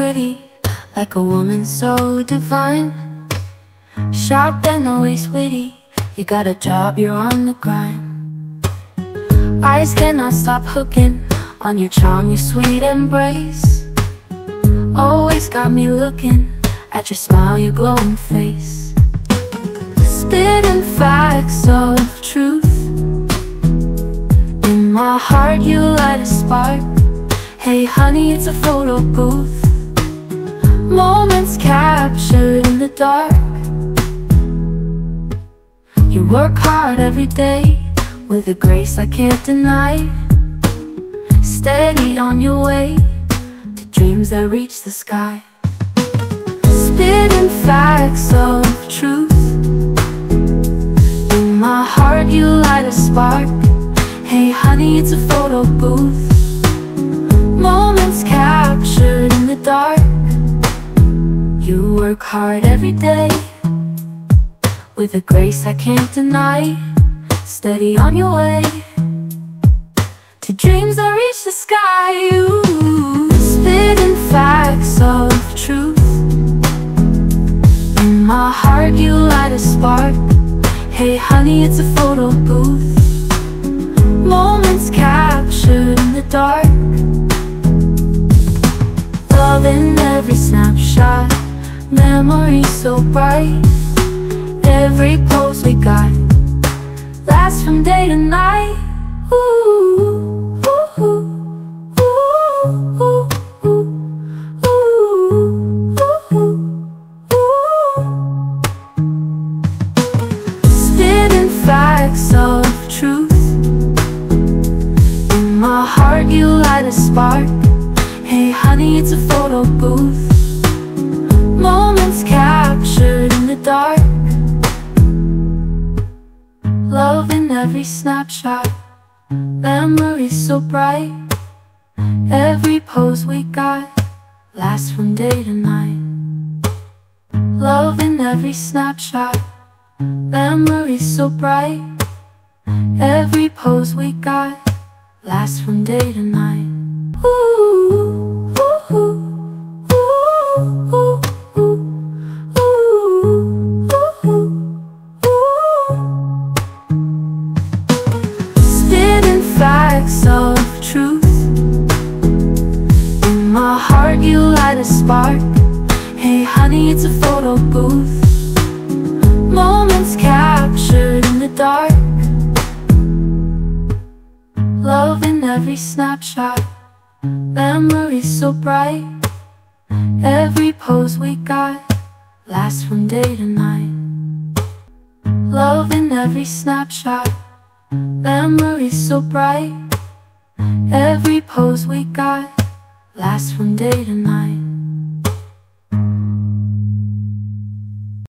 pretty Like a woman so divine. Sharp and always witty You got a job, you're on the grind. Eyes cannot stop hooking On your charm, your sweet embrace. Always got me looking At your smile, your glowing face. Spitting facts of truth. In my heart, you light a spark. Hey honey, it's a photo booth dark. You work hard every day With a grace I can't deny. Steady on your way To dreams that reach the sky. Spitting facts of truth. In my heart you light a spark. Hey honey, it's a photo booth. Moments captured in the dark work hard every day. With a grace I can't deny. Steady on your way. To dreams that reach the sky. You spitting facts of truth. In my heart you light a spark. Hey honey, it's a photo booth. Moments captured in the dark. Love in every snapshot Memories so bright. Every pose we got Lasts from day to night. Ooh, ooh, ooh, ooh, ooh, my heart you light a spark. Hey honey, it's a photo booth dark. Love in every snapshot. Memories so bright. Every pose we got Lasts from day to night. Love in every snapshot. Memories so bright. Every pose we got Lasts from day to night. Ooh, a spark. Hey honey, it's a photo booth. Moments captured in the dark. Love in every snapshot. Memories so bright. Every pose we got Lasts from day to night. Love in every snapshot. Memories so bright. Every pose we got Lasts from day to night